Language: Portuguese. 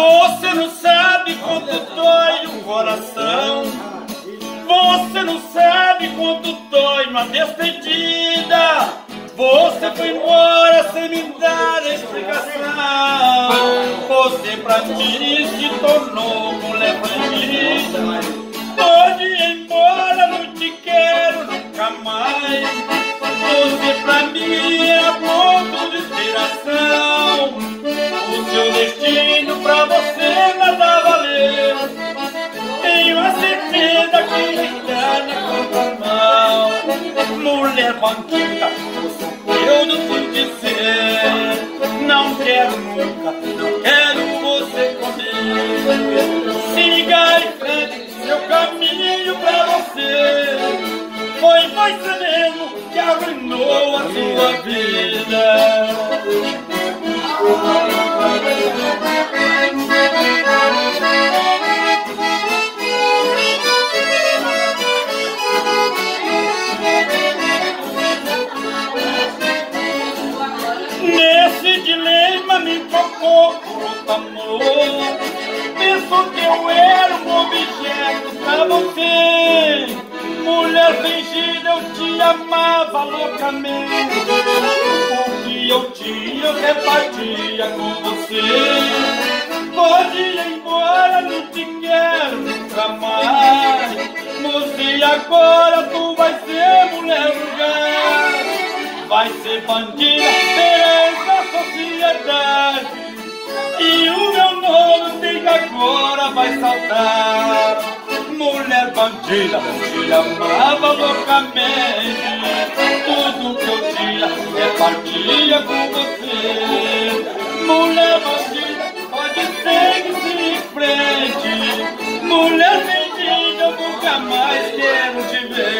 Você não sabe quanto dói o coração. Você não sabe quanto dói uma despedida. Você foi embora sem me dar explicação. Você pra mim se tornou mulher Mulher bandida, eu não fui dizer. Não quero nunca, não quero você comigo. Siga em frente, seu caminho pra você. Foi você mesmo que arruinou a sua vida. Amor. Pensou que eu era um objeto pra você. Mulher fingida, eu te amava loucamente. O que eu tinha, eu repartia com você. Pode ir embora, não te quero nunca mais. E agora tu vai ser mulher lugar. Vai ser bandida perante a sociedade. Bandida, te amava loucamente. Tudo que eu tinha repartia com você. Mulher bandida, pode seguir em frente. Mulher vendida, eu nunca mais quero te ver.